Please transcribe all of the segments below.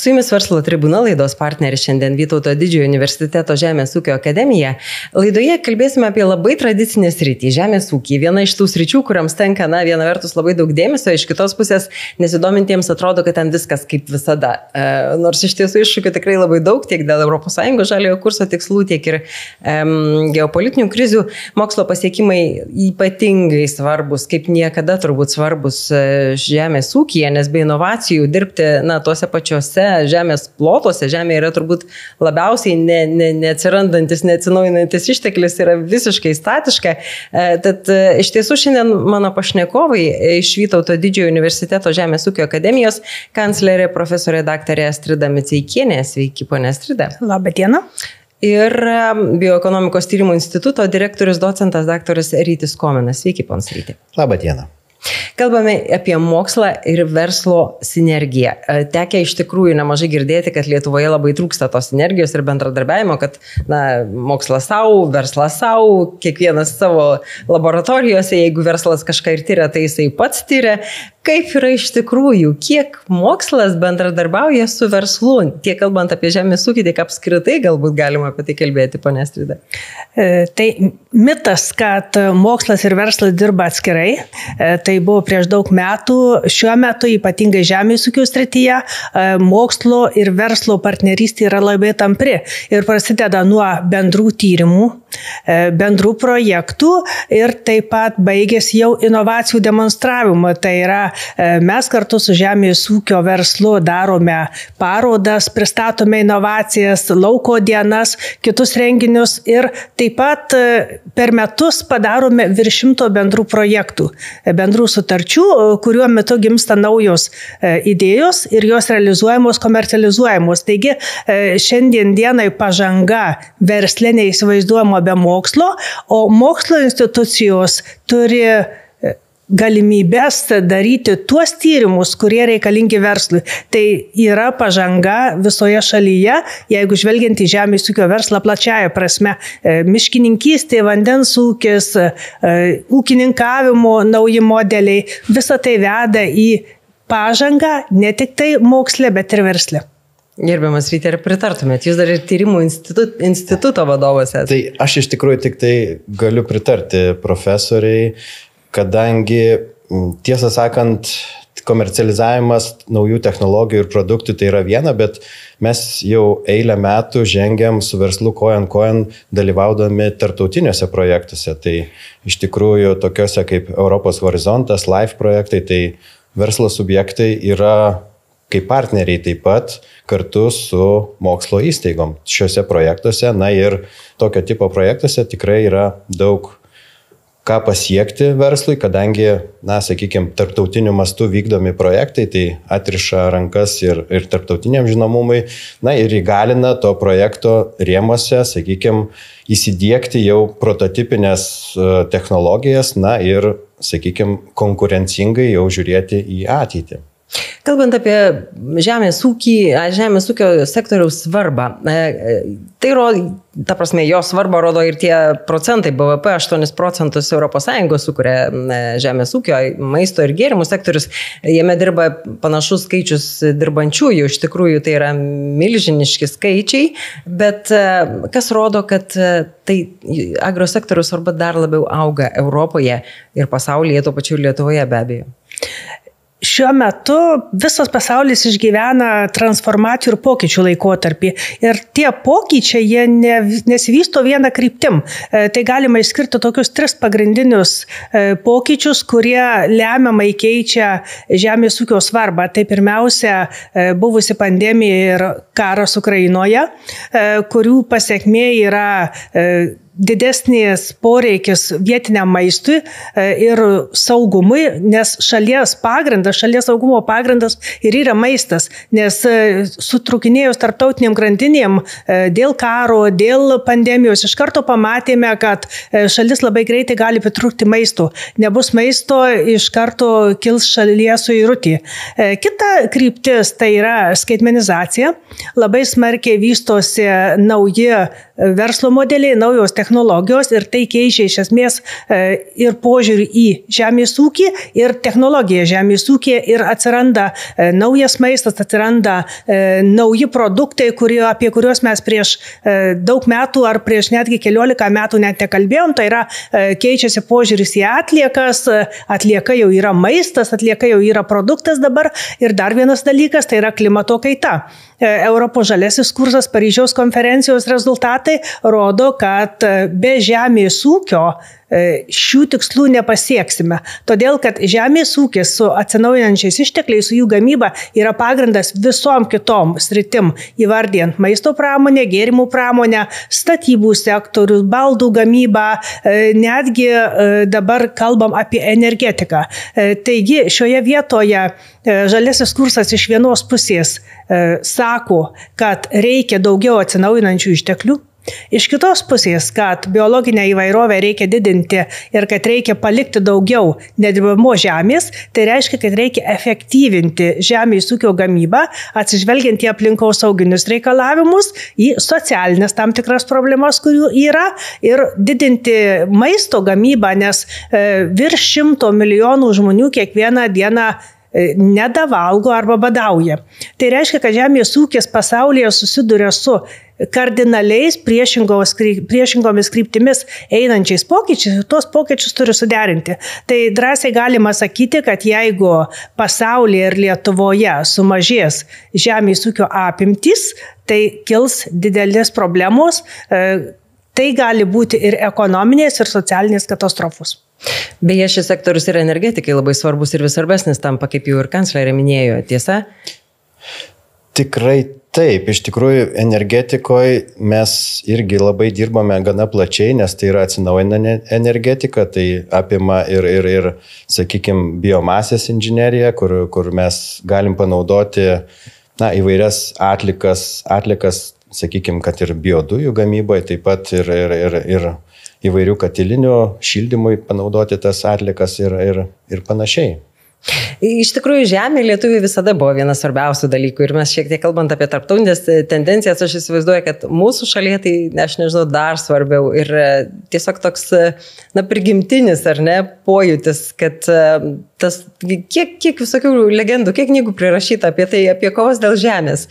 Su jumis verslo tribuna laidos partneris šiandien Vytauto didžiojo universiteto Žemės ūkio akademija. Laidoje kalbėsime apie labai tradicinę sritį - Žemės ūkį. Viena iš tų sričių, kuriams tenka, na, viena vertus labai daug dėmesio, iš kitos pusės nesidomintiems atrodo, kad ten viskas kaip visada. E, nors iš tiesų iššūkių tikrai labai daug, tiek dėl ES žaliojo kurso tikslų, tiek ir e, geopolitinių krizių. Mokslo pasiekimai ypatingai svarbus, kaip niekada turbūt svarbus e, Žemės ūkyje, nes be inovacijų dirbti, na, tuose pačiuose žemės plotuose, žemė yra turbūt labiausiai ne, ne, neatsirandantis, neatsinaujinantis išteklis, yra visiškai statiška. E, tad e, iš tiesų šiandien mano pašnekovai iš Vytauto didžiojo universiteto Žemės ūkio akademijos kanclerė profesorė daktarė Astrida Miceikienė. Sveiki, ponė Astrida. Labą dieną ir e, Bioekonomikos tyrimų instituto direktorius docentas dr. Rytis Kominas. Sveiki, pons Ryti. Labą dieną. Kalbame apie mokslą ir verslo sinergiją. E, tekia iš tikrųjų nemažai girdėti, kad Lietuvoje labai trūksta tos sinergijos ir bendradarbiavimo, kad na, mokslas savo, verslas savo, kiekvienas savo laboratorijose, jeigu verslas kažką ir tyria, tai jisai pats tyria. Kaip yra iš tikrųjų, kiek mokslas bendradarbiauja su verslu, tiek kalbant apie žemės ūkį, tiek apskritai galbūt galima apie tai kalbėti, ponė Strida. E, tai mitas, kad mokslas ir verslas dirba atskirai, e, tai buvo prieš daug metų. Šiuo metu, ypatingai žemės ūkio srityje, e, mokslo ir verslo partnerystė yra labai tampri ir prasideda nuo bendrų tyrimų, bendrų projektų ir taip pat baigėsi jau inovacijų demonstravimu. Tai yra e, mes kartu su žemės ūkio verslu darome parodas, pristatome inovacijas, lauko dienas, kitus renginius ir taip pat per metus padarome virš šimto bendrų projektų, bendrų sutarčių kuriuo metu gimsta naujos e, idėjos ir jos realizuojamos, komercializuojamos. Taigi e, šiandien dienai pažanga verslė neįsivaizduojama be mokslo, o mokslo institucijos turi galimybės daryti tuos tyrimus, kurie reikalingi verslui. Tai yra pažanga visoje šalyje, jeigu žvelgiant į žemės ūkio verslą plačiaja prasme. E, miškininkystė, vandens ūkis, e, ūkininkavimo nauji modeliai, visa tai veda į pažangą ne tik tai moksle, bet ir versle. Gerbiamas Rytė, ar pritartumėt? Jūs dar ir tyrimų institut, instituto vadovas esate. Tai aš iš tikrųjų tik tai galiu pritarti profesoriai kadangi tiesą sakant, komercializavimas naujų technologijų ir produktų tai yra viena, bet mes jau eilę metų žengiam su verslu kojan kojan dalyvaudami tarptautiniuose projektuose. Tai iš tikrųjų tokiuose kaip Europos horizontas, LIFE projektai, tai verslo subjektai yra kaip partneriai taip pat kartu su mokslo įstaigom šiuose projektuose. Na ir tokio tipo projektuose tikrai yra daug ką pasiekti verslui, kadangi, na, sakykime, tarptautiniu mastu vykdomi projektai, tai atriša rankas ir, ir tarptautiniam žinomumui, na ir įgalina to projekto rėmose, sakykime, įsidėkti jau prototipinės e, technologijas, na ir, sakykime, konkurencingai jau žiūrėti į ateitį. Kalbant apie žemės ūkį, žemės ūkio sektoriaus svarbą, e, e, tai rodo, ta prasme, jo svarbą rodo ir tie procentai BVP 8 procentus ES sukuria e, žemės ūkio, maisto ir gėrimų sektorius, jame dirba panašus skaičius dirbančiųjų, iš tikrųjų tai yra milžiniški skaičiai, bet kas rodo, kad tai agrosektorius svarba dar labiau auga Europoje ir pasaulyje, tuo pačiu Lietuvoje be abejo. Šiuo metu visas pasaulis išgyvena transformacijų ir pokyčių laikotarpį. Ir tie pokyčiai, jie ne, nesivysto vieną kryptim. E, tai galima išskirti tokius tris pagrindinius e, pokyčius, kurie lemiamai keičia žemės ūkio svarbą. Tai pirmiausia, e, buvusi pandemija ir karas Ukrainoje, kurių pasiekmė yra didesnės poreikis vietiniam maistui e, ir saugumui, nes šalies pagrindas, šalies saugumo pagrindas ir yra maistas, nes e, sutrukinėjus tarptautiniam grandinėm e, dėl karo, dėl pandemijos iš karto pamatėme, kad šalis labai greitai gali pritrūkti maisto. Nebus maisto, iš karto kils šalies suirutį. Kita kryptis tai yra skaitmenizacija, labai smarkiai vystosi nauji verslo modeliai, naujos technologijos ir tai keičia iš esmės ir požiūrį į žemės ūkį, ir technologiją žemės ūkį ir atsiranda naujas maistas, atsiranda nauji produktai, kurie, apie kuriuos mes prieš daug metų ar prieš netgi keliolika metų net nekalbėjom, tai yra keičiasi požiūris į atliekas, atlieka jau yra maistas, atlieka jau yra produktas dabar. Ir dar vienas dalykas tai yra klimato kaita. E, Europos žalėsis kursas Paryžiaus konferencijos rezultatai rodo, kad e, be žemės ūkio šių tikslų nepasieksime. Todėl, kad žemės ūkis su atsinaujančiais ištekliais, su jų gamyba yra pagrindas visom kitom sritim, įvardijant maisto pramonę, gėrimų pramonę, statybų sektorius, baldų gamybą, netgi dabar kalbam apie energetiką. Taigi šioje vietoje žalėsis kursas iš vienos pusės sako, kad reikia daugiau atsinaujinančių išteklių. Iš kitos pusės, kad biologinę įvairovę reikia didinti ir kad reikia palikti daugiau nedirbamo žemės, tai reiškia, kad reikia efektyvinti žemės ūkio gamybą, atsižvelgiant į aplinkos sauginius reikalavimus, į socialinės tam tikras problemas, kurių yra, ir didinti maisto gamybą, nes e, virš šimto milijonų žmonių kiekvieną dieną nedavalgo arba badauja. Tai reiškia, kad žemės ūkis pasaulyje susiduria su kardinaliais priešingomis kryptimis einančiais pokyčiais ir tuos pokyčius turi suderinti. Tai drąsiai galima sakyti, kad jeigu pasaulyje ir Lietuvoje sumažės žemės ūkio apimtis, tai kils didelės problemos, e, tai gali būti ir ekonominės, ir socialinės katastrofos. Beje, šis sektorius ir energetikai labai svarbus ir vis svarbesnis tampa, kaip jau ir kanclerė minėjo, tiesa? Tikrai taip, iš tikrųjų energetikoje mes irgi labai dirbame gana plačiai, nes tai yra atsinaujinanti energetika, tai apima ir, ir, ir sakykime, biomasės inžineriją, kur, kur mes galim panaudoti na, įvairias atlikas, atlikas, sakykime, kad ir biodujų gamyboje, taip pat ir, ir, ir, ir įvairių katilinių šildymui panaudoti tas atlikas ir, ir, ir panašiai. Iš tikrųjų, žemė lietuvių visada buvo vienas svarbiausių dalykų ir mes šiek tiek kalbant apie tarptautinės tendencijas, aš įsivaizduoju, kad mūsų šalyje tai, aš nežinau, dar svarbiau ir e, tiesiog toks, e, na, prigimtinis ar ne, pojūtis, kad e, tas, kiek, kiek visokių legendų, kiek knygų prirašyta apie tai, apie kovas dėl žemės.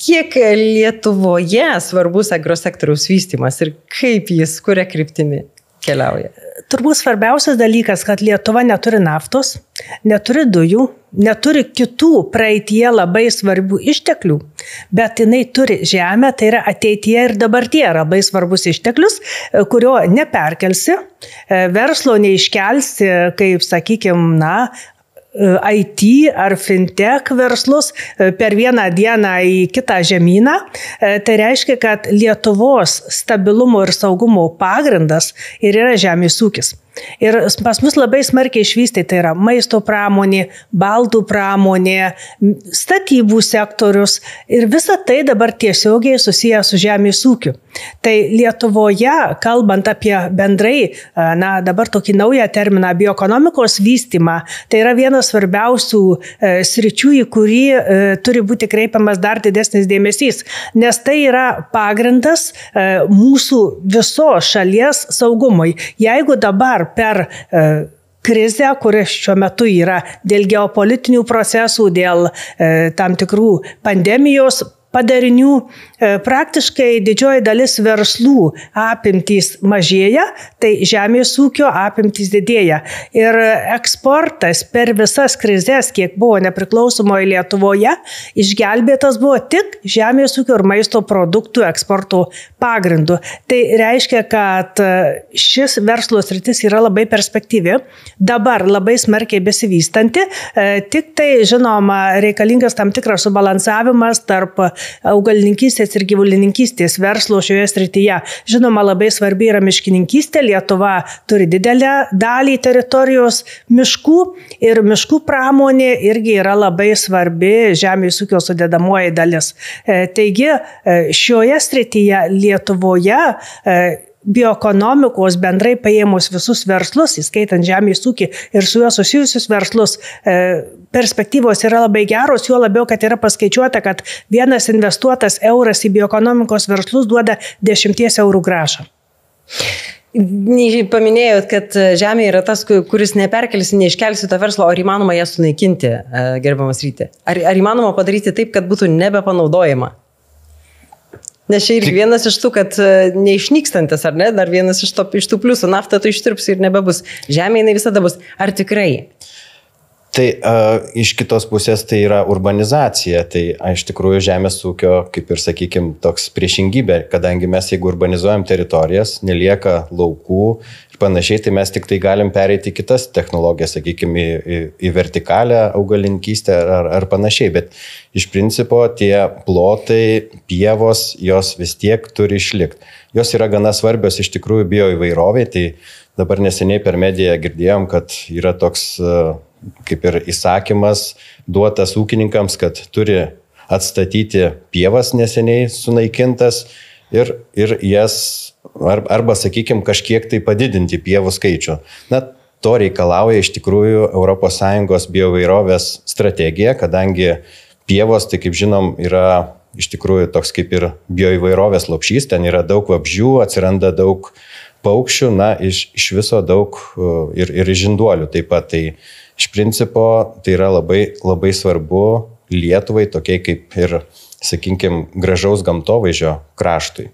Kiek Lietuvoje svarbus agrosektoriaus vystimas ir kaip jis kuria kryptimi keliauja? Turbūt svarbiausias dalykas, kad Lietuva neturi naftos, neturi dujų, neturi kitų praeitie labai svarbių išteklių, bet jinai turi žemę, tai yra ateityje ir dabartie labai svarbus išteklius, kurio neperkelsi, verslo neiškelsi, kaip sakykime, na, IT ar fintech verslus e, per vieną dieną į kitą žemyną. E, tai reiškia, kad Lietuvos stabilumo ir saugumo pagrindas ir yra žemės ūkis. Ir pas mus labai smarkiai išvystai tai yra maisto pramonė, baldų pramonė, statybų sektorius ir visa tai dabar tiesiogiai susiję su žemės ūkiu. Tai Lietuvoje, kalbant apie bendrai, na dabar tokį naują terminą bioekonomikos vystimą, tai yra vienas svarbiausių e, sričių, į kurį e, turi būti kreipiamas dar didesnis dėmesys, nes tai yra pagrindas e, mūsų visos šalies saugumui. Jeigu dabar per krizę, kuri šiuo metu yra dėl geopolitinių procesų, dėl e, tam tikrų pandemijos padarinių e, praktiškai didžioji dalis verslų apimtys mažėja, tai žemės ūkio apimtys didėja. Ir eksportas per visas krizės, kiek buvo nepriklausomoje Lietuvoje, išgelbėtas buvo tik žemės ūkio ir maisto produktų eksporto pagrindu. Tai reiškia, kad e, šis verslo sritis yra labai perspektyvi, dabar labai smarkiai besivystanti, e, tik tai, žinoma, reikalingas tam tikras subalansavimas tarp augalininkystės ir gyvulininkystės verslo šioje srityje. Žinoma, labai svarbi yra miškininkystė. Lietuva turi didelę dalį teritorijos miškų ir miškų pramonė irgi yra labai svarbi žemės ūkio sudėdamoji dalis. E, taigi, e, šioje srityje Lietuvoje e, bioekonomikos bendrai paėmus visus verslus, įskaitant žemės ūkį ir su juo susijusius verslus, e, perspektyvos yra labai geros, juo labiau, kad yra paskaičiuota, kad vienas investuotas euras į bioekonomikos verslus duoda 10 eurų gražą. Paminėjot, kad žemė yra tas, kuris neperkelsi, neiškelsi to verslo, ar įmanoma ją sunaikinti, e, gerbiamas ryti? Ar, ar įmanoma padaryti taip, kad būtų nebepanaudojama? Nes čia ir vienas iš tų, kad e, neišnykstantis, ar ne, dar vienas iš, to, iš tų pliusų, naftą tu ištirps ir nebebus. Žemė jinai visada bus. Ar tikrai? Tai uh, iš kitos pusės tai yra urbanizacija, tai iš tikrųjų žemės ūkio, kaip ir sakykime, toks priešingybė, kadangi mes jeigu urbanizuojam teritorijas, nelieka laukų ir panašiai, tai mes tik tai galim pereiti kitas technologijas, sakykime, į, į, į vertikalę augalinkystę ar, ar panašiai, bet iš principo tie plotai, pievos, jos vis tiek turi išlikti. Jos yra gana svarbios iš tikrųjų bioįvairoviai, tai dabar neseniai per mediją girdėjom, kad yra toks uh, kaip ir įsakymas duotas ūkininkams, kad turi atstatyti pievas neseniai sunaikintas ir, ir jas arba, sakykime, kažkiek tai padidinti pievų skaičių. Na, to reikalauja iš tikrųjų ES biovairovės strategija, kadangi pievos, tai kaip žinom, yra iš tikrųjų toks kaip ir bioįvairovės lopšys, ten yra daug vabžių, atsiranda daug paukščių, na, iš, iš viso daug ir, ir žinduolių taip pat. Tai iš principo tai yra labai, labai svarbu Lietuvai, tokiai kaip ir, sakykim, gražaus gamtovaizdžio kraštui.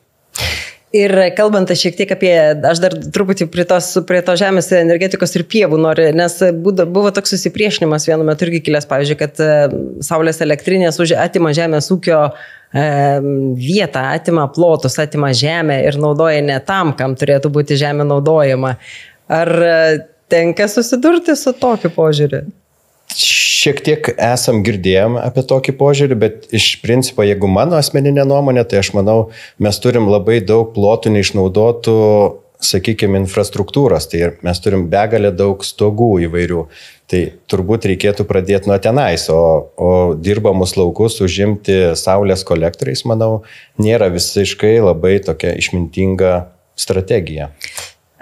Ir kalbant šiek tiek apie, aš dar truputį prie, tos, prie to žemės energetikos ir pievų noriu, nes buvo, toks susipriešinimas vienu metu irgi kilęs, pavyzdžiui, kad e, saulės elektrinės atima žemės ūkio e, vietą, atima plotus, atima žemę ir naudoja ne tam, kam turėtų būti žemė naudojama. Ar tenka susidurti su tokiu požiūriu? Šiek tiek esam girdėjom apie tokį požiūrį, bet iš principo, jeigu mano asmeninė nuomonė, tai aš manau, mes turim labai daug plotų neišnaudotų, sakykime, infrastruktūros. Tai mes turim begalę daug stogų įvairių. Tai turbūt reikėtų pradėti nuo tenais, o, o dirbamus laukus užimti saulės kolektoriais, manau, nėra visiškai labai tokia išmintinga strategija.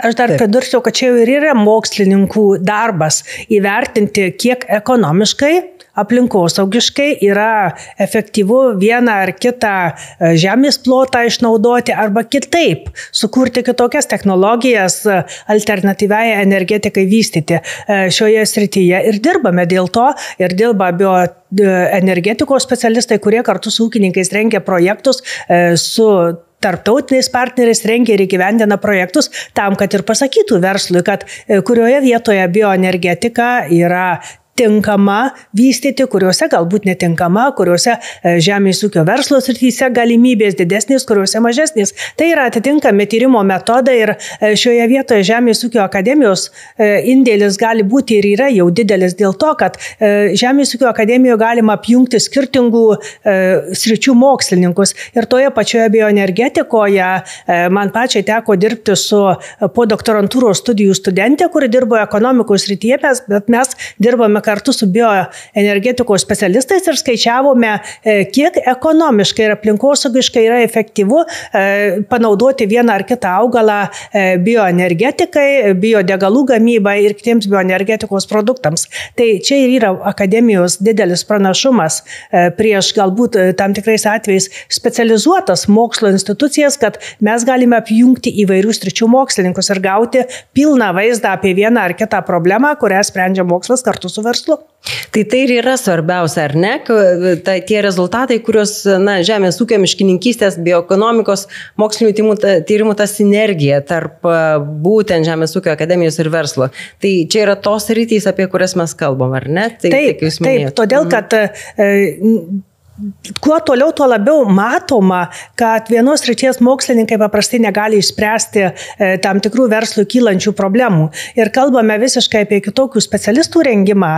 Aš dar pridurčiau, kad čia jau ir yra mokslininkų darbas įvertinti, kiek ekonomiškai aplinkosaugiškai yra efektyvu vieną ar kitą e, žemės plotą išnaudoti arba kitaip sukurti kitokias technologijas e, alternatyviai energetikai vystyti e, šioje srityje. Ir dirbame dėl to ir dirba bio energetikos specialistai, kurie kartu su ūkininkais rengia projektus su tarptautiniais partneriais rengia ir įgyvendina projektus tam, kad ir pasakytų verslui, kad e, kurioje vietoje bioenergetika yra tinkama vystyti, kuriuose galbūt netinkama, kuriuose e, žemės ūkio verslo srityse galimybės didesnės, kuriuose mažesnės. Tai yra atitinkami tyrimo metodai ir e, šioje vietoje Žemės ūkio akademijos e, indėlis gali būti ir yra jau didelis dėl to, kad Žemės ūkio akademijoje galima apjungti skirtingų sričių mokslininkus. Ir toje pačioje bioenergetikoje man pačiai teko dirbti su podoktorantūros studijų studentė, kuri dirbo ekonomikos srityje, bet mes dirbame kartu su bioenergetikos specialistais ir skaičiavome, e, kiek ekonomiškai ir aplinkosaugiškai yra efektyvu e, panaudoti vieną ar kitą augalą e, bioenergetikai, biodegalų gamybai ir kitiems bioenergetikos produktams. Tai čia ir yra akademijos didelis pranašumas prieš galbūt tam tikrais atvejais specializuotas mokslo institucijas, kad mes galime apjungti įvairių stričių mokslininkus ir gauti pilną vaizdą apie vieną ar kitą problemą, kurią sprendžia mokslas kartu su verslu verslu. Tai tai ir yra svarbiausia, ar ne? Ta, tie rezultatai, kuriuos na, žemės ūkio miškininkystės, bioekonomikos, mokslinių tyrimų, ta, tyrimų ta sinergija tarp būtent Žemės ūkio akademijos ir verslo. Tai čia yra tos rytys, apie kurias mes kalbam, ar ne? Tai, taip, taip, taip, todėl mhm. kad e, kuo toliau, tuo labiau matoma, kad vienos ryties mokslininkai paprastai negali išspręsti e, tam tikrų verslų kylančių problemų. Ir kalbame visiškai apie kitokių specialistų rengimą.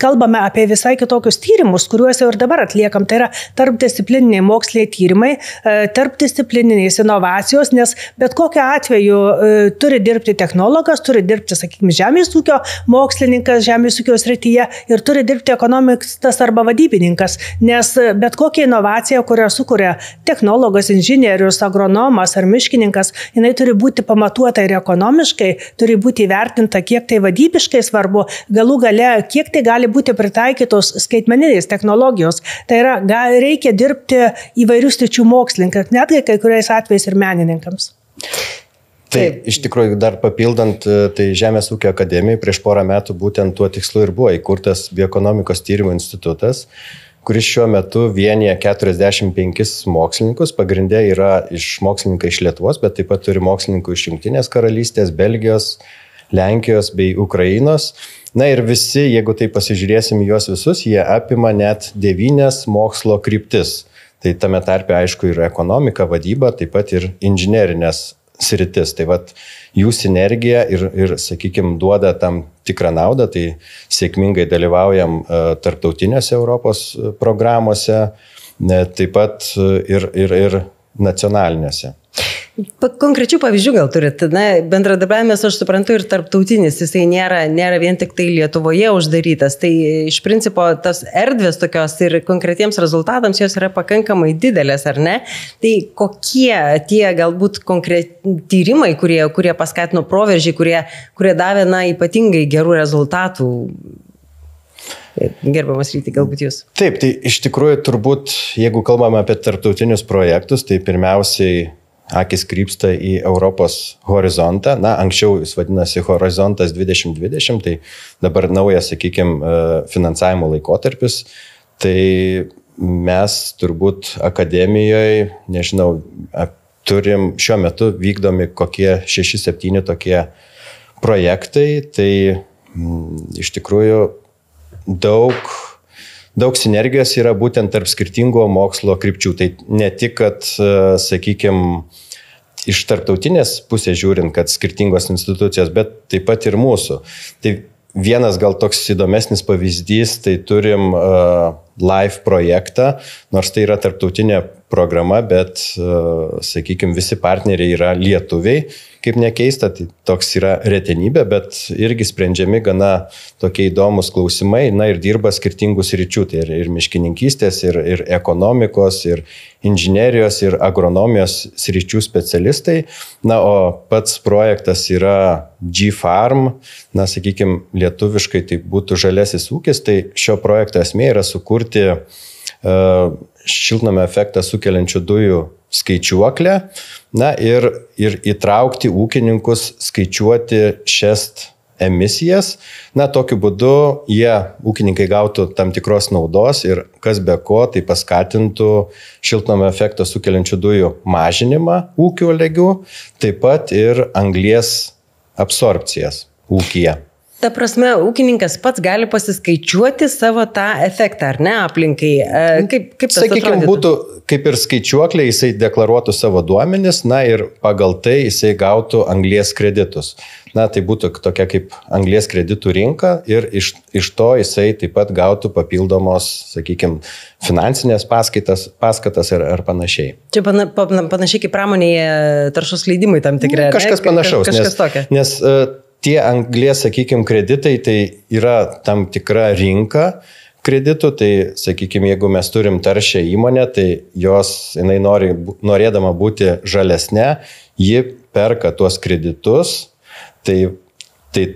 Kalbame apie visai kitokius tyrimus, kuriuos jau ir dabar atliekam. Tai yra tarpdisciplininiai moksliniai tyrimai, e, tarpdisciplininės inovacijos, nes bet kokiu atveju e, turi dirbti technologas, turi dirbti, sakykime, žemės ūkio mokslininkas žemės ūkio srityje ir turi dirbti ekonomistas arba vadybininkas, nes bet kokia inovacija, kurią sukuria technologas, inžinierius, agronomas ar miškininkas, jinai turi būti pamatuota ir ekonomiškai, turi būti įvertinta, kiek tai vadybiškai svarbu, galų gale, kiek tai gali būti pritaikytos skaitmeninės technologijos. Tai yra, reikia dirbti įvairių sričių mokslininkams, netgi kai kuriais atvejais ir menininkams. Taip, iš tikrųjų, dar papildant, tai Žemės ūkio akademijai prieš porą metų būtent tuo tikslu ir buvo įkurtas Bioekonomikos tyrimų institutas, kuris šiuo metu vienyje 45 mokslininkus, pagrindė yra iš mokslininkai iš Lietuvos, bet taip pat turi mokslininkų iš Junktinės karalystės, Belgijos, Lenkijos bei Ukrainos. Na ir visi, jeigu tai pasižiūrėsim juos visus, jie apima net devynias mokslo kryptis. Tai tame tarpe, aišku, ir ekonomika, vadyba, taip pat ir inžinerinės sritis. Tai vad jų sinergija ir, ir sakykime, duoda tam tikrą naudą, tai sėkmingai dalyvaujam e, tarptautinėse Europos programuose, taip pat ir, ir, ir nacionalinėse. Konkrečių pavyzdžių gal turit. Na, bendradarbiavimas, aš suprantu, ir tarptautinis, jisai nėra, nėra vien tik tai Lietuvoje uždarytas. Tai iš principo tas erdvės tokios ir konkretiems rezultatams jos yra pakankamai didelės, ar ne? Tai kokie tie galbūt konkretiniai tyrimai, kurie, kurie paskatino proveržį, kurie, kurie davė, na, ypatingai gerų rezultatų Gerbiamas ryti, galbūt jūs. Taip, tai iš tikrųjų turbūt, jeigu kalbame apie tarptautinius projektus, tai pirmiausiai akis krypsta į Europos horizontą. Na, anksčiau jis vadinasi Horizontas 2020, tai dabar naujas, sakykime, finansavimo laikotarpis. Tai mes turbūt akademijoje, nežinau, turim šiuo metu vykdomi kokie 6-7 tokie projektai. Tai m, iš tikrųjų daug daug sinergijos yra būtent tarp skirtingų mokslo krypčių. Tai ne tik, kad, sakykime, iš tarptautinės pusės žiūrint, kad skirtingos institucijos, bet taip pat ir mūsų. Tai vienas gal toks įdomesnis pavyzdys, tai turim uh, live projektą, nors tai yra tarptautinė programa, bet, uh, sakykime, visi partneriai yra lietuviai. Kaip nekeista, tai toks yra retenybė, bet irgi sprendžiami gana tokie įdomus klausimai, na ir dirba skirtingus ryčių, tai ir, ir miškininkystės, ir, ir ekonomikos, ir inžinerijos, ir agronomijos sričių specialistai. Na, o pats projektas yra G-Farm, na, sakykime, lietuviškai tai būtų žalesis ūkis, tai šio projekto esmė yra sukurti uh, šiltnamio efektą sukeliančių dujų skaičiuoklę, na ir, ir įtraukti ūkininkus skaičiuoti šias emisijas. Na, tokiu būdu jie, ūkininkai, gautų tam tikros naudos ir kas be ko, tai paskatintų šiltnamio efektą sukeliančių dujų mažinimą ūkio legių, taip pat ir anglies absorpcijas ūkija. Ta prasme, ūkininkas pats gali pasiskaičiuoti savo tą efektą, ar ne, aplinkai. E, kaip, kaip Sakykime, būtų kaip ir skaičiuoklė, jisai deklaruotų savo duomenis, na ir pagal tai jisai gautų anglės kreditus. Na, tai būtų tokia kaip anglės kreditų rinka ir iš, iš to jisai taip pat gautų papildomos, sakykime, finansinės paskaitas, paskatas ir, ir panašiai. Čia pana, panašiai kaip pramonėje taršos leidimai tam tikrai. Kažkas ne? panašaus. Kažkas nes, tokia. Nes, uh, tie anglės, sakykime, kreditai tai yra tam tikra rinka kreditų, tai, sakykime, jeigu mes turim taršę įmonę, tai jos, jinai nori, norėdama būti žalesnė, ji perka tuos kreditus, tai, tai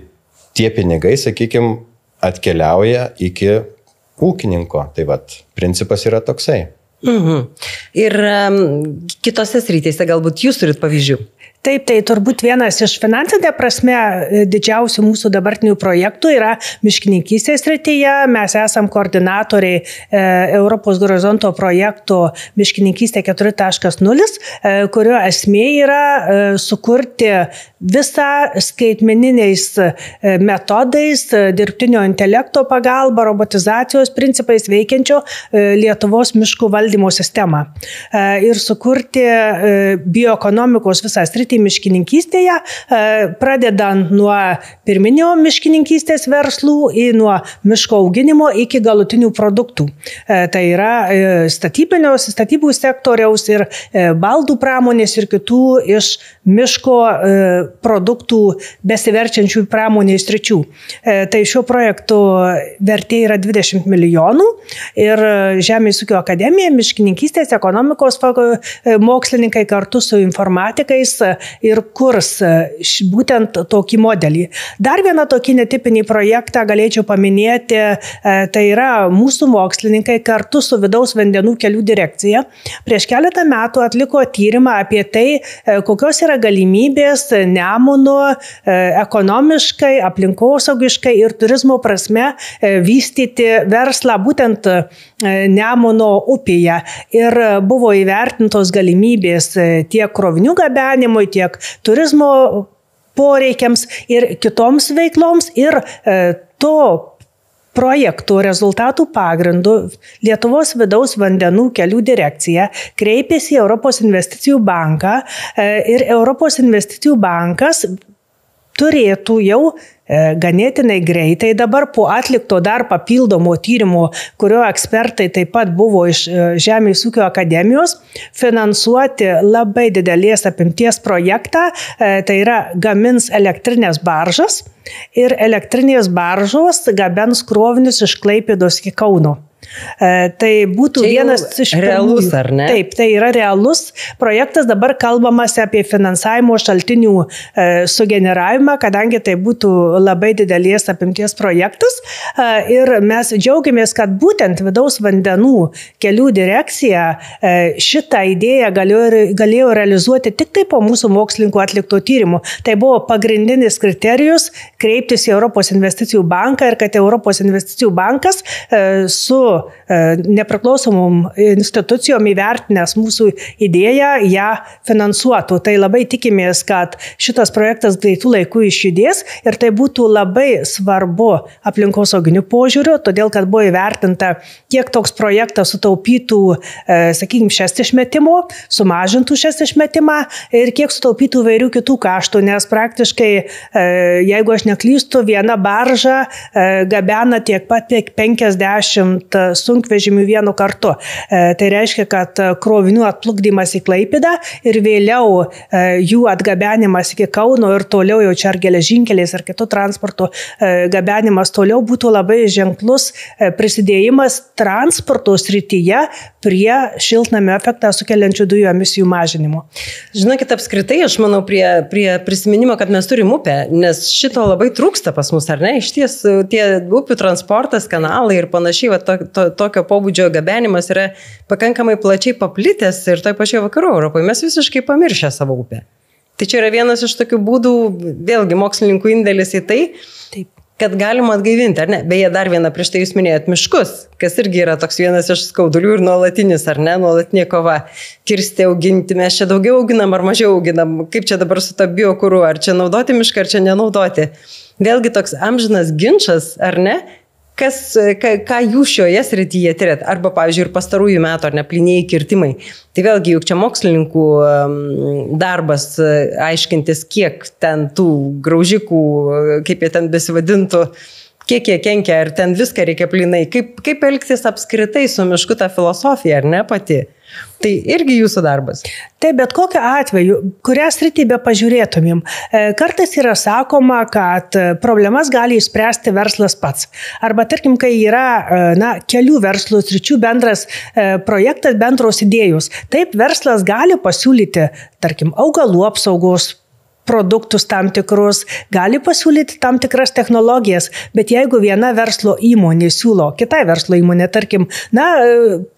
tie pinigai, sakykime, atkeliauja iki ūkininko. Tai vad, principas yra toksai. Mhm. Ir um, kitose srityse galbūt jūs turit pavyzdžių. Taip, tai turbūt vienas iš finansinė prasme e, didžiausių mūsų dabartinių projektų yra miškininkystės srityje. Mes esam koordinatoriai e, Europos horizonto projektų Miškininkystė 4.0, e, kurio esmė yra sukurti visą skaitmeniniais metodais, dirbtinio intelekto pagalba, robotizacijos principais veikiančio Lietuvos miškų valdymo sistemą. Ir sukurti bioekonomikos visą sritį miškininkystėje, pradedant nuo pirminio miškininkystės verslų, nuo miško auginimo iki galutinių produktų. Tai yra statybų sektoriaus ir baldų pramonės ir kitų iš miško produktų besiverčiančių pramonės ryčių. Tai šiuo projektu vertė yra 20 milijonų ir Žemės ūkio akademija, miškininkystės, ekonomikos e, mokslininkai kartu su informatikais e, ir kurs e, būtent tokį modelį. Dar vieną tokį netipinį projektą galėčiau paminėti, tai yra mūsų mokslininkai kartu su vidaus vandenų kelių direkcija prieš keletą metų atliko tyrimą apie tai, kokios yra galimybės Nemuno ekonomiškai, aplinkosaugiškai ir turizmo prasme vystyti verslą būtent Nemuno upėje ir buvo įvertintos galimybės e, tiek krovinių gabenimui, tiek turizmo poreikiams ir kitoms veikloms ir e, to projektų rezultatų pagrindu Lietuvos vidaus vandenų kelių direkcija kreipėsi į Europos investicijų banką e, ir Europos investicijų bankas turėtų jau E, ganėtinai greitai dabar po atlikto dar papildomo tyrimo, kurio ekspertai taip pat buvo iš e, Žemės ūkio akademijos, finansuoti labai didelės apimties projektą, e, tai yra gamins elektrinės baržas ir elektrinės baržos gabens krovinius iš Klaipėdos iki Kauno. E, tai būtų Čia vienas iš... Realus, ar ne? Taip, tai yra realus projektas, dabar kalbamas apie finansavimo šaltinių e, sugeneravimą, kadangi tai būtų labai didelės apimties projektas. E, ir mes džiaugiamės, kad būtent vidaus vandenų kelių direkcija šitą idėją galėjo, galėjo realizuoti tik tai po mūsų mokslininkų atlikto tyrimų. Tai buvo pagrindinis kriterijus kreiptis į Europos investicijų banką ir kad Europos investicijų bankas su E, nepriklausomom institucijom įvertinęs mūsų idėją, ją finansuotų. Tai labai tikimės, kad šitas projektas greitų laikų išjudės ir tai būtų labai svarbu aplinkosauginiu požiūriu, todėl kad buvo įvertinta, kiek toks projektas sutaupytų, e, sakykime, šias išmetimo, sumažintų šias išmetimą ir kiek sutaupytų vairių kitų kaštų, nes praktiškai, e, jeigu aš neklystu, viena barža gabena tiek pat 50 sunkvežimių vienu kartu. E, tai reiškia, kad krovinių atplukdymas į Klaipidą ir vėliau e, jų atgabenimas iki Kauno ir toliau jau čia ar geležinkeliais ar kitų transportų e, gabenimas toliau būtų labai ženklus prisidėjimas transporto srityje prie šiltnamio efektą sukeliančių dujų emisijų mažinimo. Žinokit, apskritai aš manau prie, prie prisiminimo, kad mes turim upę, nes šito labai trūksta pas mus, ar ne? Iš ties tie upių transportas, kanalai ir panašiai, va, to, to, tokio pobūdžio gabenimas yra pakankamai plačiai paplitęs ir toje pačioje vakarų Europoje. Mes visiškai pamiršę savo upę. Tai čia yra vienas iš tokių būdų, vėlgi mokslininkų indėlis į tai, Taip. Kad galima atgaivinti, ar ne? Beje, dar vieną prieš tai jūs minėjot miškus, kas irgi yra toks vienas iš skaudulių ir nuolatinis, ar ne, nuolatinė kova. Kirsti auginti, mes čia daugiau auginam ar mažiau auginam, kaip čia dabar su to biokūru, ar čia naudoti mišką, ar čia nenaudoti. Vėlgi toks amžinas ginčas, ar ne? Kas, ką, ką jūs šioje srityje tyrėt? Arba, pavyzdžiui, ir pastarųjų metų, ar ne plinėjai kirtimai. Tai vėlgi, juk čia mokslininkų darbas e, aiškintis, kiek ten tų graužikų, e, kaip jie ten besivadintų, kiek jie kenkia, ar ten viską reikia plinai. Kaip, kaip elgtis apskritai su mišku ta filosofija, ar ne pati? Tai irgi jūsų darbas. Taip, bet kokiu atveju, kurią sritį be pažiūrėtumėm, e, kartais yra sakoma, kad e, problemas gali išspręsti verslas pats. Arba tarkim, kai yra e, na, kelių verslo sričių bendras projektas, bendros idėjos. Taip, verslas gali pasiūlyti, tarkim, augalų apsaugos produktus tam tikrus, gali pasiūlyti tam tikras technologijas, bet jeigu viena verslo įmonė siūlo kitai verslo įmonė, tarkim, na,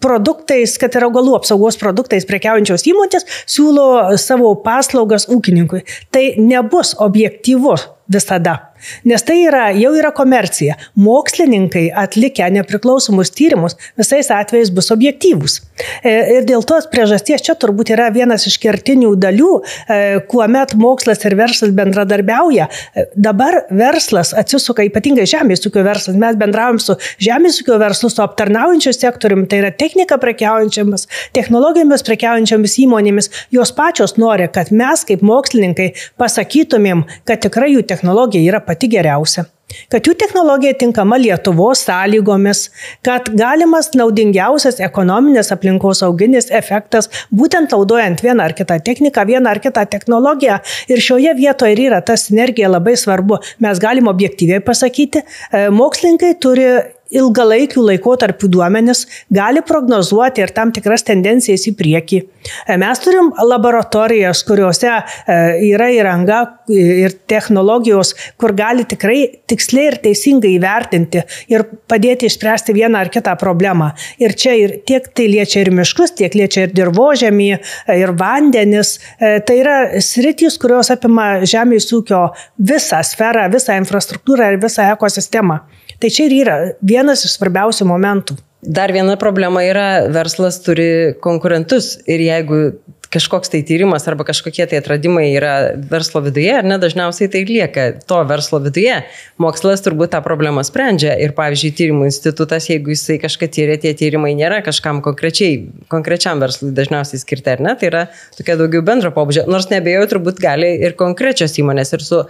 produktais, kad ir augalų apsaugos produktais prekiaujančios įmonės siūlo savo paslaugas ūkininkui, tai nebus objektyvu visada. Nes tai yra, jau yra komercija. Mokslininkai atlikę nepriklausomus tyrimus visais atvejais bus objektyvūs. E, ir dėl tos priežasties čia turbūt yra vienas iš kertinių dalių, e, kuomet mokslas ir verslas bendradarbiauja. E, dabar verslas atsisuka, ypatingai žemės ūkio verslas. Mes bendravom su žemės ūkio verslu, su aptarnaujančiu sektoriumi, tai yra technika prekiaujančiamis, technologijomis prekiaujančiamis įmonėmis. Jos pačios nori, kad mes kaip mokslininkai pasakytumėm, kad tikrai jų technologija yra pati geriausia kad jų technologija tinkama Lietuvos sąlygomis, kad galimas naudingiausias ekonominės aplinkos auginis efektas būtent naudojant vieną ar kitą techniką, vieną ar kitą technologiją. Ir šioje vietoje ir yra ta sinergija labai svarbu. Mes galim objektyviai pasakyti, e, mokslininkai turi ilgalaikių laikotarpių duomenis gali prognozuoti ir tam tikras tendencijas į priekį. E, mes turim laboratorijas, kuriuose e, yra įranga ir technologijos, kur gali tikrai tiksliai ir teisingai įvertinti ir padėti išspręsti vieną ar kitą problemą. Ir čia ir tiek tai liečia ir miškus, tiek liečia ir dirbožėmį, e, ir vandenis. Tai yra sritys, kurios apima žemės ūkio visą sferą, visą infrastruktūrą ir visą ekosistemą. Tai čia ir yra vienas iš svarbiausių momentų. Dar viena problema yra, verslas turi konkurentus ir jeigu kažkoks tai tyrimas arba kažkokie tai atradimai yra verslo viduje, ar ne, dažniausiai tai lieka to verslo viduje. Mokslas turbūt tą problemą sprendžia ir, pavyzdžiui, tyrimų institutas, jeigu jisai kažką tyria, tie tyrimai nėra kažkam konkrečiam verslui dažniausiai skirti, ar ne, tai yra tokia daugiau bendro pobūdžio. Nors nebejoju, turbūt gali ir konkrečios įmonės ir su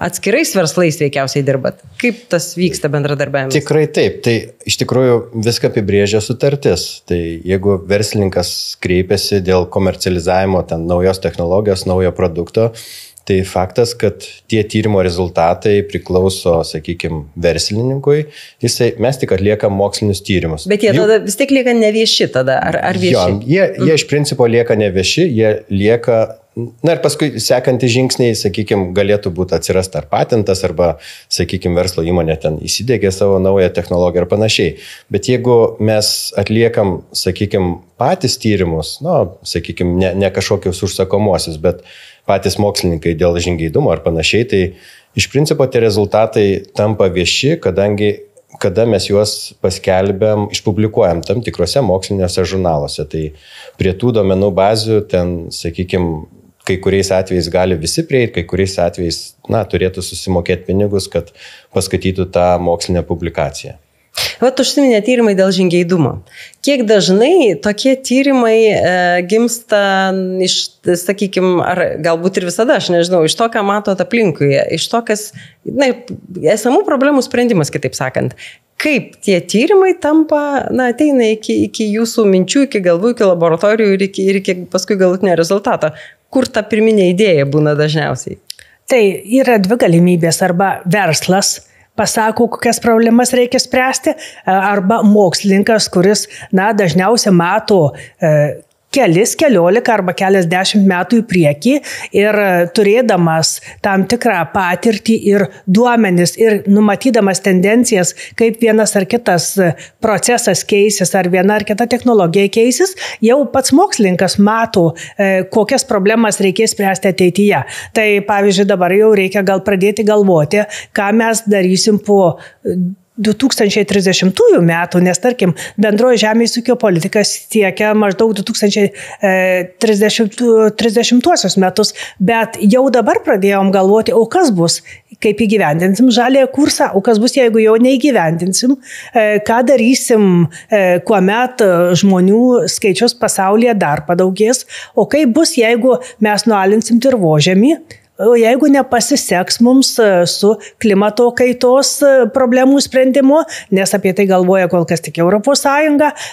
atskirais verslais veikiausiai dirbat. Kaip tas vyksta bendradarbiavimas? Tikrai taip. Tai iš tikrųjų viską apibrėžia sutartis. Tai jeigu verslininkas kreipiasi dėl komercializavimo ten naujos technologijos, naujo produkto, Tai faktas, kad tie tyrimo rezultatai priklauso, sakykime, verslininkui, jisai, mes tik atliekam mokslinius tyrimus. Bet jie tada Jų, vis tiek lieka nevieši tada, ar, ar vieši? Jo, jie, jie iš principo lieka nevieši, jie lieka Na ir paskui sekantys žingsniai, sakykime, galėtų būti atsirasti ar patentas, arba, sakykime, verslo įmonė ten įsidėgė savo naują technologiją ir panašiai. Bet jeigu mes atliekam, sakykime, patys tyrimus, na, sakykime, ne, ne kažkokius užsakomuosius, bet patys mokslininkai dėl žingeidumo ar panašiai, tai iš principo tie rezultatai tampa vieši, kadangi kada mes juos paskelbėm, išpublikuojam tam tikrose moksliniuose žurnaluose. Tai prie tų domenų bazių ten, sakykime, kai kuriais atvejais gali visi prieiti, kai kuriais atvejais, na, turėtų susimokėti pinigus, kad paskaitytų tą mokslinę publikaciją. Vat užsiminė tyrimai dėl žingeidumo. Kiek dažnai tokie tyrimai e, gimsta iš, sakykime, ar galbūt ir visada, aš nežinau, iš to, ką matot aplinkui, iš to, kas, na, esamų problemų sprendimas, kitaip sakant. Kaip tie tyrimai tampa, na, ateina iki, iki jūsų minčių, iki galvų, iki laboratorijų ir iki, ir iki paskui galutinio rezultato. Kur ta pirminė idėja būna dažniausiai? Tai yra dvi galimybės arba verslas pasako, kokias problemas reikia spręsti, arba mokslininkas, kuris, na, dažniausiai mato e, kelis, keliolika arba keliasdešimt metų į priekį ir turėdamas tam tikrą patirtį ir duomenis ir numatydamas tendencijas, kaip vienas ar kitas procesas keisis ar viena ar kita technologija keisis, jau pats mokslininkas mato, e, kokias problemas reikės spręsti ateityje. Tai pavyzdžiui, dabar jau reikia gal pradėti galvoti, ką mes darysim po 2030 metų, nes tarkim, bendroji žemės ūkio politika siekia maždaug 2030 e, metus, bet jau dabar pradėjom galvoti, o kas bus, kaip įgyvendinsim žalėje kursą, o kas bus, jeigu jo neįgyvendinsim, e, ką darysim, e, kuomet žmonių skaičius pasaulyje dar padaugės, o kaip bus, jeigu mes nualinsim dirbožėmį jeigu nepasiseks mums e, su klimato kaitos e, problemų sprendimu, nes apie tai galvoja kol kas tik ES,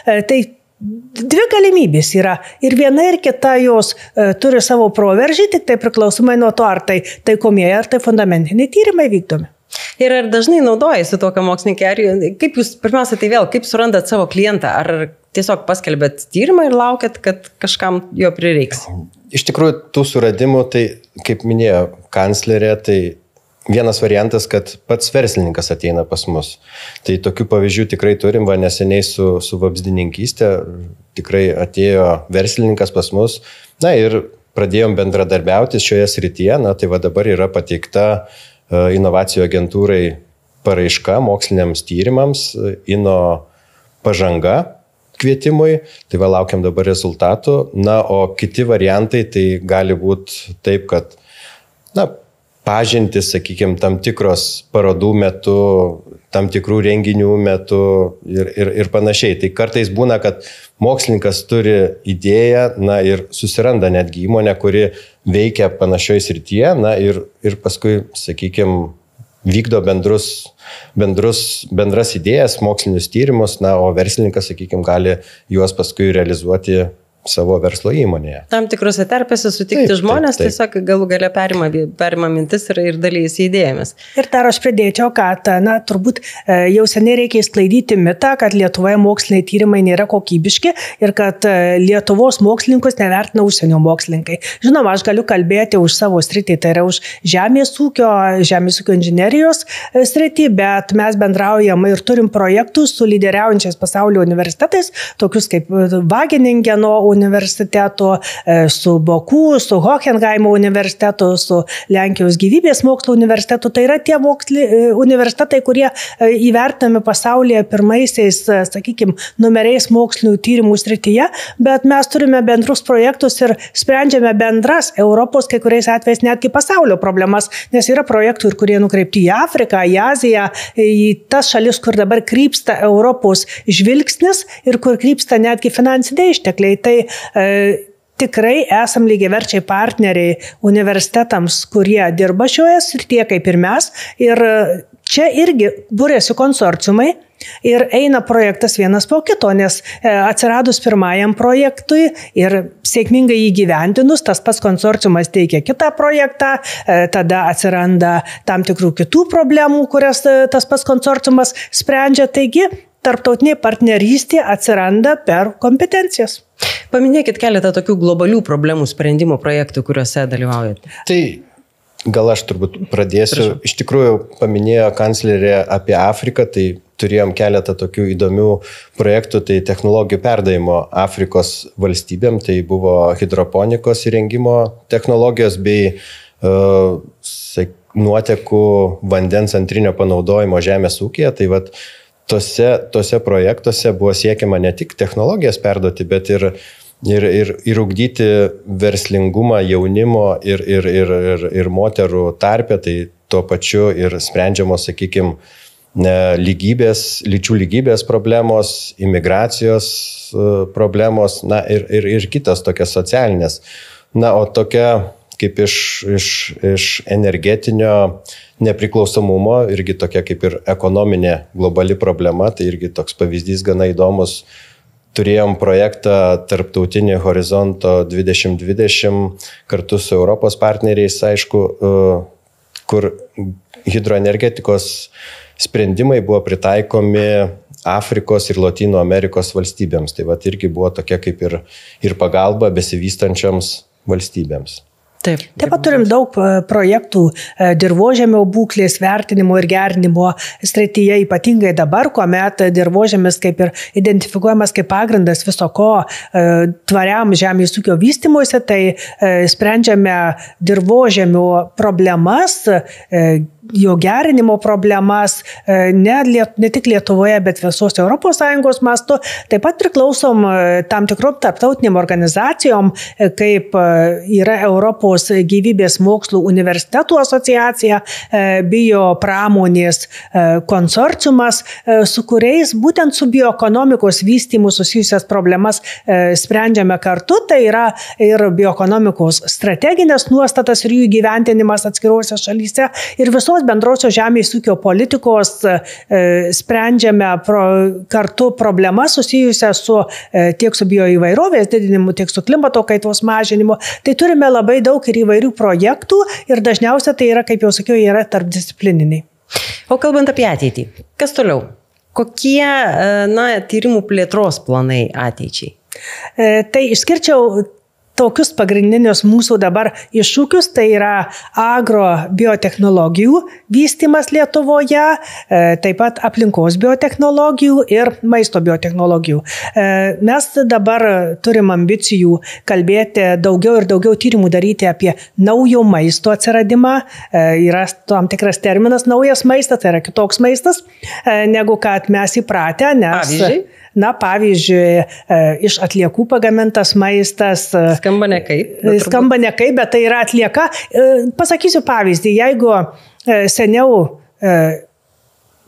e, tai Dvi galimybės yra ir viena ir kita jos e, turi savo proveržį, tik tai priklausomai nuo to, ar tai taikomieji, ar tai fundamentiniai tyrimai vykdomi. Ir ar dažnai naudojasi to, ką mokslininkai, ar kaip jūs, pirmiausia, tai vėl, kaip surandat savo klientą, ar tiesiog paskelbėt tyrimą ir laukiat, kad kažkam jo prireiks? Iš tikrųjų, tų suradimų, tai kaip minėjo kanclerė, tai vienas variantas, kad pats verslininkas ateina pas mus. Tai tokių pavyzdžių tikrai turim, va neseniai su, su vabzdininkystė tikrai atėjo verslininkas pas mus, na ir pradėjom bendradarbiauti šioje srityje, na tai va dabar yra pateikta inovacijų agentūrai paraiška moksliniams tyrimams, ino pažanga kvietimui, tai va laukiam dabar rezultatų. Na, o kiti variantai tai gali būti taip, kad, na, pažintis, sakykime, tam tikros parodų metu, tam tikrų renginių metu ir, ir, ir panašiai. Tai kartais būna, kad mokslininkas turi idėją, na ir susiranda netgi įmonę, kuri veikia panašioje srityje, na ir, ir paskui, sakykime, vykdo bendrus, bendrus, bendras idėjas, mokslinius tyrimus, na, o verslininkas, sakykime, gali juos paskui realizuoti savo verslo įmonėje. Tam tikrose terpėse sutikti taip, žmonės taip, taip. tiesiog galų gale perima, perima mintis ir, ir dalyjasi idėjomis. Ir dar aš pridėčiau, kad, na, turbūt e, jau seniai reikia įsklaidyti mitą, kad Lietuvoje moksliniai tyrimai nėra kokybiški ir kad e, Lietuvos mokslininkus nevertina užsienio mokslininkai. Žinoma, aš galiu kalbėti už savo sritį, tai yra už žemės ūkio, žemės ūkio inžinerijos e, sritį, bet mes bendraujam ir turim projektus su lyderiaujančiais pasaulio universitetais, tokius kaip Wageningeno universitetu, e, su Boku, su Hochenheimo universitetu, su Lenkijos gyvybės mokslo universitetu. Tai yra tie moksli, e, universitetai, kurie e, įvertinami pasaulyje pirmaisiais, sakykime, numeriais mokslinių tyrimų srityje, bet mes turime bendrus projektus ir sprendžiame bendras Europos, kai kuriais atvejais netgi pasaulio problemas, nes yra projektų ir kurie nukreipti į Afriką, į Aziją, į tas šalis, kur dabar krypsta Europos žvilgsnis ir kur krypsta netgi finansiniai ištekliai. Tai e, tikrai esam lygiaverčiai partneriai universitetams, kurie dirba šioje srityje kaip ir mes. Ir čia irgi būrėsi konsorciumai. Ir eina projektas vienas po kito, nes e, atsiradus pirmajam projektui ir sėkmingai įgyvendinus, tas pats konsorciumas teikia kitą projektą, e, tada atsiranda tam tikrų kitų problemų, kurias tas pats konsorciumas sprendžia. Taigi, tarptautinė partnerystė atsiranda per kompetencijas. Paminėkit keletą tokių globalių problemų sprendimo projektų, kuriuose dalyvaujate. Tai gal aš turbūt pradėsiu. Prašau. Iš tikrųjų, paminėjo kanclerė apie Afriką, tai turėjom keletą tokių įdomių projektų, tai technologijų perdavimo Afrikos valstybėm, tai buvo hidroponikos įrengimo technologijos bei uh, nuotekų vandens antrinio panaudojimo žemės ūkėje. Tai vat, tose, tose projektuose buvo siekiama ne tik technologijas perduoti, bet ir ir, ir, ir ugdyti verslingumą jaunimo ir, ir, ir, ir, ir moterų tarpę, tai tuo pačiu ir sprendžiamos, sakykime, lygybės, lyčių lygybės problemos, imigracijos e, problemos, na ir, ir, ir kitas tokias socialinės. Na, o tokia kaip iš, iš, iš energetinio nepriklausomumo, irgi tokia kaip ir ekonominė globali problema, tai irgi toks pavyzdys gana įdomus. Turėjom projektą Tarptautinį horizonto 2020 kartu su Europos partneriais, aišku, e, kur hidroenergetikos sprendimai buvo pritaikomi Afrikos ir Latino Amerikos valstybėms. Tai va irgi buvo tokia kaip ir, ir pagalba besivystančioms valstybėms. Taip. Taip pat turim daug e, projektų e, dirbožėmio būklės vertinimo ir gerinimo srityje, ypatingai dabar, kuomet dirbožėmis kaip ir identifikuojamas kaip pagrindas viso ko e, tvariam žemės ūkio vystimuose, tai sprendžiame dirbožėmio problemas jo gerinimo problemas e, ne, liet, ne tik Lietuvoje, bet visos ES mastu. Taip pat priklausom e, tam tikrom tarptautiniam organizacijom, e, kaip yra Europos gyvybės mokslų universitetų asociacija, bio pramonės konsorciumas, su kuriais būtent su bioekonomikos vystymu susijusias problemas sprendžiame kartu. Tai yra ir bioekonomikos strateginės nuostatas ir jų gyventinimas atskiruose šalyse ir visos visos bendrosios žemės ūkio politikos e, sprendžiame pro, kartu problemas susijusias su e, tiek su bioįvairovės didinimu, tiek su klimato kaitos mažinimu. Tai turime labai daug ir įvairių projektų ir dažniausiai tai yra, kaip jau sakiau, yra tarpdisciplininiai. O kalbant apie ateitį, kas toliau? Kokie e, na, tyrimų plėtros planai ateičiai? Tai išskirčiau tokius pagrindinius mūsų dabar iššūkius, tai yra agrobiotehnologijų vystimas Lietuvoje, e, taip pat aplinkos biotehnologijų ir maisto biotehnologijų. E, mes dabar turim ambicijų kalbėti daugiau ir daugiau tyrimų daryti apie naujo maisto atsiradimą. E, yra tam tikras terminas naujas maistas, tai yra kitoks maistas, negu kad mes įpratę, nes... Pavyzdžiui? Na, pavyzdžiui, e, iš atliekų pagamintas maistas. E, skamba nekaip. Skamba nekaip, bet tai yra atlieka. E, pasakysiu pavyzdį, jeigu seniau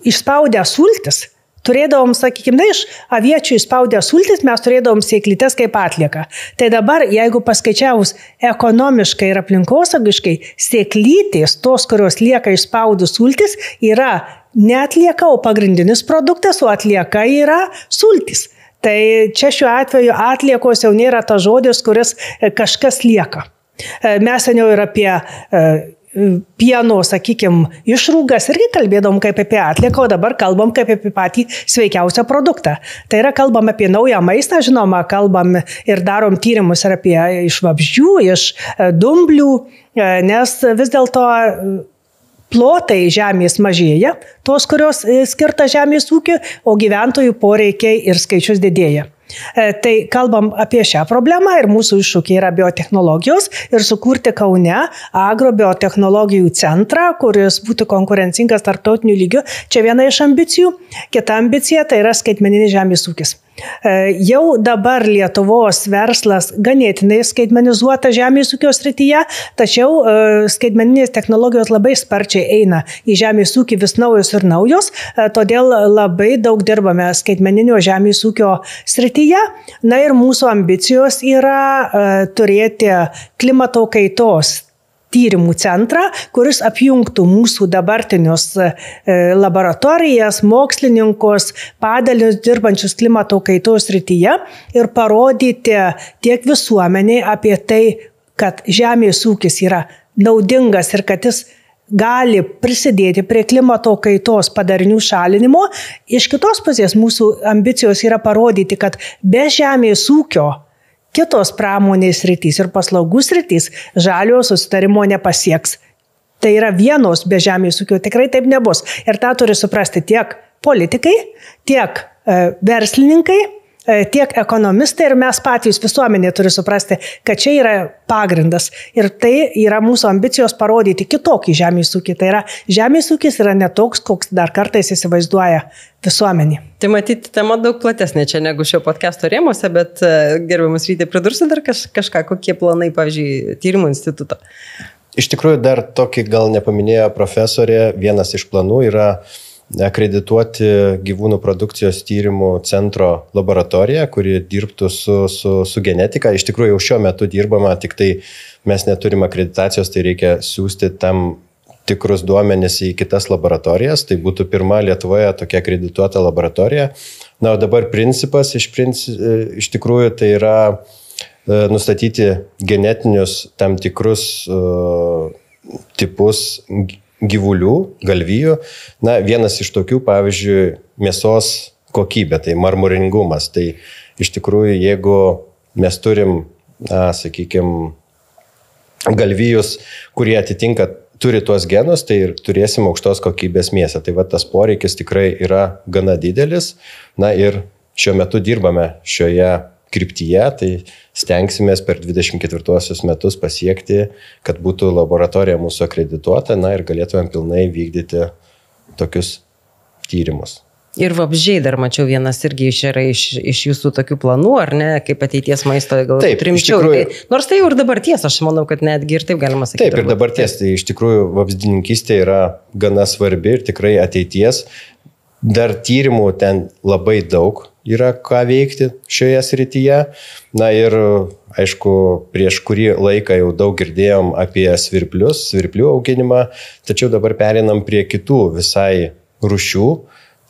išspaudę sultis, turėdavom, sakykime, na, iš aviečių įspaudę sultis mes turėdavom sėklytes kaip atlieka. Tai dabar, jeigu paskaičiavus ekonomiškai ir aplinkosaugiškai, sėklytės, tos, kurios lieka išspaudus sultis, yra netlieka, o pagrindinis produktas, o atlieka yra sultis. Tai čia šiuo atveju atliekos jau nėra ta žodis, kuris e, kažkas lieka. E, mes seniau ir apie e, pieno, sakykime, išrūgas irgi kalbėdom kaip apie atlieką, o dabar kalbam kaip apie patį sveikiausią produktą. Tai yra kalbam apie naują maistą, žinoma, kalbam ir darom tyrimus ir apie iš vabzdžių, iš dumblių, nes vis dėlto plotai žemės mažėja, tos, kurios e, skirta žemės ūkiui, o gyventojų poreikiai ir skaičius didėja. E, tai kalbam apie šią problemą ir mūsų iššūkiai yra biotehnologijos ir sukurti Kaune agrobiotehnologijų centrą, kuris būtų konkurencingas tarptautiniu lygiu. Čia viena iš ambicijų. Kita ambicija tai yra skaitmeninis žemės ūkis. E, jau dabar Lietuvos verslas ganėtinai skaitmenizuota žemės ūkio srityje, tačiau e, skaitmeninės technologijos labai sparčiai eina į žemės ūkį vis naujos ir naujos, e, todėl labai daug dirbame skaitmeninio žemės ūkio srityje. Na ir mūsų ambicijos yra turėti klimato kaitos tyrimų centrą, kuris apjungtų mūsų dabartinius e, laboratorijas, mokslininkus, padalius dirbančius klimato kaitos rytyje ir parodyti tiek visuomeniai apie tai, kad žemės ūkis yra naudingas ir kad jis gali prisidėti prie klimato kaitos padarinių šalinimo. Iš kitos pusės mūsų ambicijos yra parodyti, kad be žemės ūkio kitos pramonės rytys ir paslaugų rytys žaliojo susitarimo nepasieks. Tai yra vienos be žemės ūkio, tikrai taip nebus. Ir tą turi suprasti tiek politikai, tiek e, verslininkai, tiek ekonomistai ir mes patys visuomenė turi suprasti, kad čia yra pagrindas. Ir tai yra mūsų ambicijos parodyti kitokį žemės ūkį. Tai yra žemės ūkis yra netoks, koks dar kartais įsivaizduoja visuomenį. Tai matyti, tema daug platesnė čia negu šio podcast'o rėmose, bet e, gerbiamas rytė, pridursi dar kaž, kažką, kokie planai, pavyzdžiui, tyrimų instituto. Iš tikrųjų, dar tokį gal nepaminėjo profesorė, vienas iš planų yra akredituoti gyvūnų produkcijos tyrimų centro laboratoriją, kuri dirbtų su, su, su genetika. Iš tikrųjų, jau šiuo metu dirbama, tik tai mes neturim akreditacijos, tai reikia siūsti tam tikrus duomenis į kitas laboratorijas. Tai būtų pirma Lietuvoje tokia akredituota laboratorija. Na, o dabar principas iš, princi, iš tikrųjų tai yra e, nustatyti genetinius tam tikrus uh, tipus gyvulių, galvijų. Na, vienas iš tokių, pavyzdžiui, mėsos kokybė, tai marmuringumas. Tai iš tikrųjų, jeigu mes turim, na, sakykime, galvijus, kurie atitinka turi tuos genus, tai ir turėsim aukštos kokybės mėsą. Tai va tas poreikis tikrai yra gana didelis. Na ir šiuo metu dirbame šioje kryptyje, tai stengsime per 24 metus pasiekti, kad būtų laboratorija mūsų akredituota, na ir galėtumėm pilnai vykdyti tokius tyrimus. Ir vabžiai dar mačiau vienas irgi iš, yra iš, iš jūsų tokių planų, ar ne, kaip ateities maisto, gal taip rimčiau. Tikrųjų, tai, nors tai jau ir dabar tiesa, aš manau, kad netgi ir taip galima sakyti. Taip, ir dabar tiesa, tai iš tikrųjų vabzdininkystė yra gana svarbi ir tikrai ateities. Dar tyrimų ten labai daug yra ką veikti šioje srityje. Na ir aišku, prieš kurį laiką jau daug girdėjom apie svirplius, svirplių auginimą, tačiau dabar perinam prie kitų visai rušių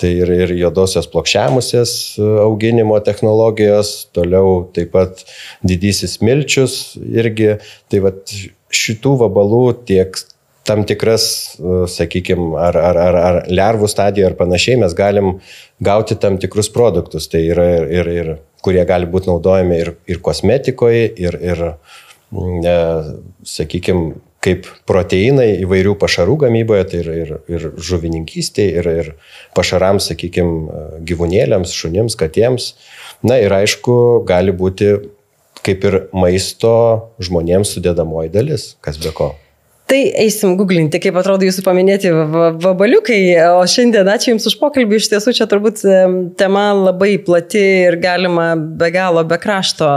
Tai ir, ir juodosios plokščiamusės e, auginimo technologijos, toliau taip pat didysis milčius irgi. Tai va šitų vabalų tiek tam tikras, e, sakykime, ar, ar, ar, ar lervų stadijoje ar panašiai mes galim gauti tam tikrus produktus. Tai yra ir, ir kurie gali būti naudojami ir, ir kosmetikoje, ir, ir e, sakykime, kaip proteinai įvairių pašarų gamyboje, tai ir, ir, ir žuvininkystėje, ir, ir pašarams, sakykime, gyvūnėliams, šunims, katėms. Na ir aišku, gali būti kaip ir maisto žmonėms sudėdamoji dalis, kas be ko. Tai eisim googlinti, kaip atrodo jūsų paminėti vabaliukai. O šiandien ačiū Jums už pokalbį. Iš tiesų čia turbūt tema labai plati ir galima be galo, be krašto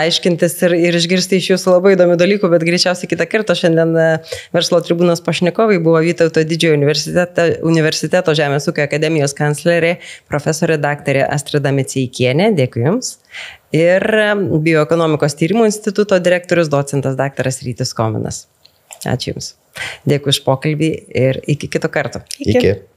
aiškintis ir, ir išgirsti iš Jūsų labai įdomių dalykų, bet greičiausiai kitą kartą šiandien e, verslo tribūnos pašnekovai buvo Vytauto didžiojo universiteto, universiteto Žemės ūkio akademijos kanclerė, profesorė daktarė Astrida Miceikienė. Dėkui Jums ir Bioekonomikos tyrimų instituto direktorius docentas daktaras Rytis Kominas. Ačiū Jums. Dėkui už pokalbį ir iki kito karto. Iki. iki.